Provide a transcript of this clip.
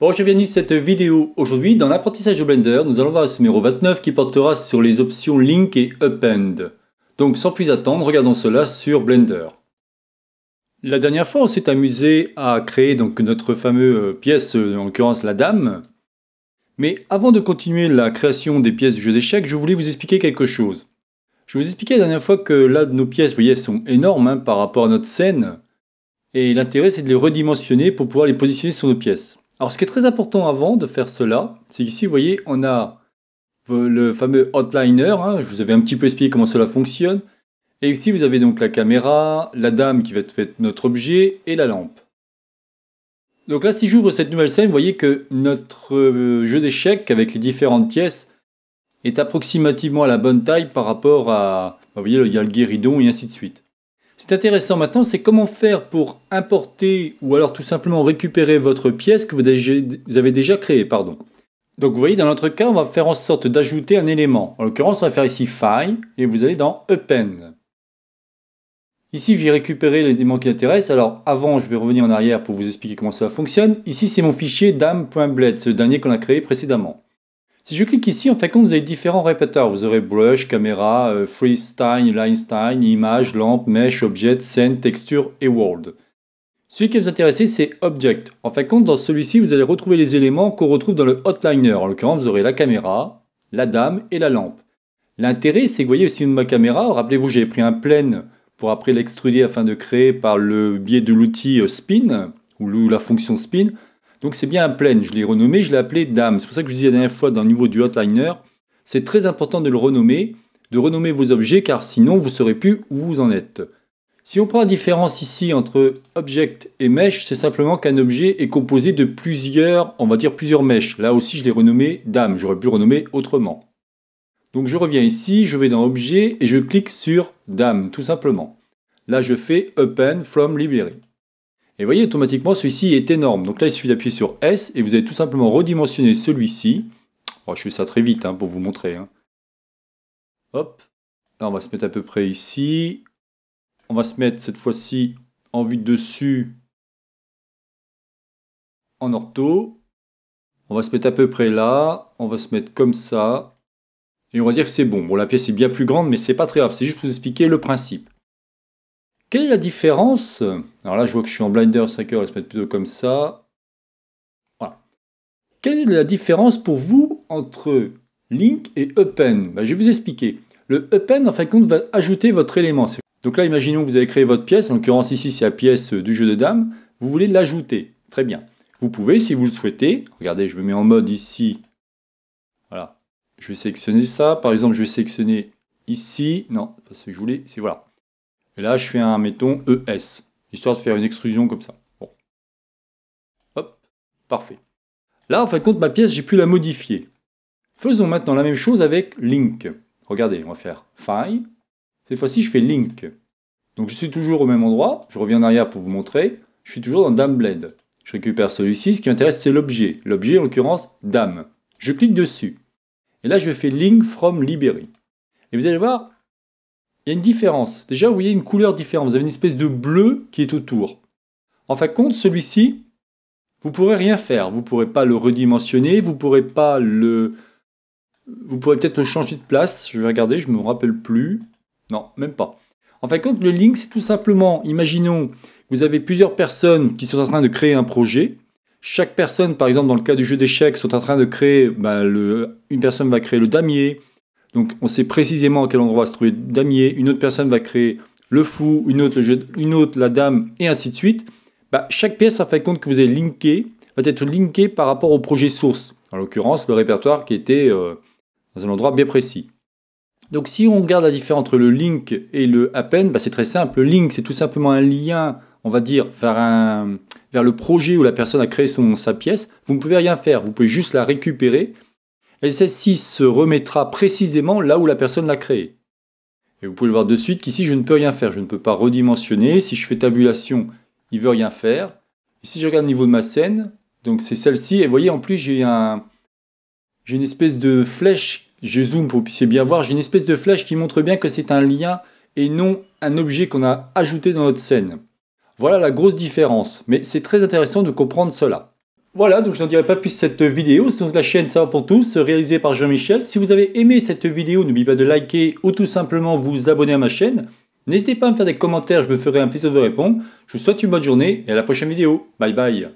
Bonjour, je bienvenue cette vidéo. Aujourd'hui, dans l'apprentissage de Blender, nous allons voir ce numéro 29 qui portera sur les options Link et Append. Donc sans plus attendre, regardons cela sur Blender. La dernière fois, on s'est amusé à créer donc notre fameuse pièce, en l'occurrence la dame. Mais avant de continuer la création des pièces du jeu d'échecs, je voulais vous expliquer quelque chose. Je vous expliquais la dernière fois que là, nos pièces, vous voyez, sont énormes hein, par rapport à notre scène. Et l'intérêt, c'est de les redimensionner pour pouvoir les positionner sur nos pièces. Alors, ce qui est très important avant de faire cela, c'est qu'ici, vous voyez, on a le fameux outliner. Hein, je vous avais un petit peu expliqué comment cela fonctionne. Et ici, vous avez donc la caméra, la dame qui va être notre objet et la lampe. Donc là, si j'ouvre cette nouvelle scène, vous voyez que notre euh, jeu d'échecs avec les différentes pièces est approximativement à la bonne taille par rapport à... Vous voyez, il y a le guéridon et ainsi de suite. C'est intéressant maintenant, c'est comment faire pour importer ou alors tout simplement récupérer votre pièce que vous avez déjà créée. Pardon. Donc vous voyez, dans notre cas, on va faire en sorte d'ajouter un élément. En l'occurrence, on va faire ici File et vous allez dans Append. Ici, je vais récupérer l'élément qui intéresse. Alors avant, je vais revenir en arrière pour vous expliquer comment cela fonctionne. Ici, c'est mon fichier dam.bled, ce dernier qu'on a créé précédemment. Si je clique ici, en fait, vous avez différents répéteurs. Vous aurez brush, caméra, euh, freestyle, line image, lampe, mesh, object, scene, texture et world. Celui qui va vous intéresser, c'est object. En fait, compte, dans celui-ci, vous allez retrouver les éléments qu'on retrouve dans le hotliner. En l'occurrence, vous aurez la caméra, la dame et la lampe. L'intérêt, c'est que vous voyez aussi de ma caméra, rappelez-vous, j'ai pris un plane pour après l'extruder afin de créer par le biais de l'outil euh, spin, ou la fonction spin. Donc c'est bien un plane, je l'ai renommé, je l'ai appelé dame. C'est pour ça que je disais la dernière fois dans le niveau du hotliner, c'est très important de le renommer, de renommer vos objets car sinon vous ne saurez plus où vous en êtes. Si on prend la différence ici entre object et mesh, c'est simplement qu'un objet est composé de plusieurs, on va dire plusieurs mèches. Là aussi je l'ai renommé dame, j'aurais pu le renommer autrement. Donc je reviens ici, je vais dans objet et je clique sur dame tout simplement. Là je fais open from library. Et vous voyez, automatiquement, celui-ci est énorme. Donc là, il suffit d'appuyer sur S et vous allez tout simplement redimensionner celui-ci. Oh, je fais ça très vite hein, pour vous montrer. Hein. Hop. Là, on va se mettre à peu près ici. On va se mettre cette fois-ci en vue de dessus en ortho. On va se mettre à peu près là. On va se mettre comme ça. Et on va dire que c'est bon. Bon, la pièce est bien plus grande, mais c'est pas très grave. C'est juste pour vous expliquer le principe. Quelle est la différence Alors là, je vois que je suis en Blender 5 heures, on va se mettre plutôt comme ça. Voilà. Quelle est la différence pour vous entre Link et Append ben, Je vais vous expliquer. Le Append, en fin de compte, va ajouter votre élément. Donc là, imaginons que vous avez créé votre pièce. En l'occurrence, ici, c'est la pièce du jeu de dames. Vous voulez l'ajouter. Très bien. Vous pouvez, si vous le souhaitez. Regardez, je me mets en mode ici. Voilà. Je vais sélectionner ça. Par exemple, je vais sélectionner ici. Non, pas ce que je voulais. C'est voilà. Et là, je fais un, mettons, ES, histoire de faire une extrusion comme ça. Bon. Hop, parfait. Là, en fin de compte, ma pièce, j'ai pu la modifier. Faisons maintenant la même chose avec Link. Regardez, on va faire File. Cette fois-ci, je fais Link. Donc, je suis toujours au même endroit. Je reviens en arrière pour vous montrer. Je suis toujours dans Dame Blade. Je récupère celui-ci. Ce qui m'intéresse, c'est l'objet. L'objet, en l'occurrence, Dame. Je clique dessus. Et là, je fais Link from Library. Et vous allez voir, il y a une différence. Déjà, vous voyez une couleur différente. Vous avez une espèce de bleu qui est autour. En fin de compte, celui-ci, vous ne pourrez rien faire. Vous ne pourrez pas le redimensionner, vous ne pourrez pas le... Vous pourrez peut-être le changer de place. Je vais regarder, je ne me rappelle plus. Non, même pas. En fin de compte, le link, c'est tout simplement, imaginons, vous avez plusieurs personnes qui sont en train de créer un projet. Chaque personne, par exemple, dans le cas du jeu d'échecs, sont en train de créer, ben, une personne va créer le damier, donc on sait précisément à quel endroit se trouver damier, une autre personne va créer le fou, une autre, une autre la dame, et ainsi de suite. Bah, chaque pièce, en fait compte que vous avez linké, va être linkée par rapport au projet source. En l'occurrence, le répertoire qui était euh, dans un endroit bien précis. Donc si on regarde la différence entre le link et le append, bah, c'est très simple. Le link, c'est tout simplement un lien, on va dire, vers, vers le projet où la personne a créé son, sa pièce. Vous ne pouvez rien faire, vous pouvez juste la récupérer et celle-ci se remettra précisément là où la personne l'a créée. Et vous pouvez le voir de suite qu'ici je ne peux rien faire, je ne peux pas redimensionner. Si je fais tabulation, il ne veut rien faire. Et si je regarde le niveau de ma scène, donc c'est celle-ci, et vous voyez en plus j'ai un, j'ai une espèce de flèche, je zoome pour que vous puissiez bien voir, j'ai une espèce de flèche qui montre bien que c'est un lien et non un objet qu'on a ajouté dans notre scène. Voilà la grosse différence, mais c'est très intéressant de comprendre cela. Voilà, donc je n'en dirai pas plus cette vidéo. C'est donc la chaîne Savoir pour tous, réalisée par Jean-Michel. Si vous avez aimé cette vidéo, n'oubliez pas de liker ou tout simplement vous abonner à ma chaîne. N'hésitez pas à me faire des commentaires, je me ferai un plaisir de répondre. Je vous souhaite une bonne journée et à la prochaine vidéo. Bye bye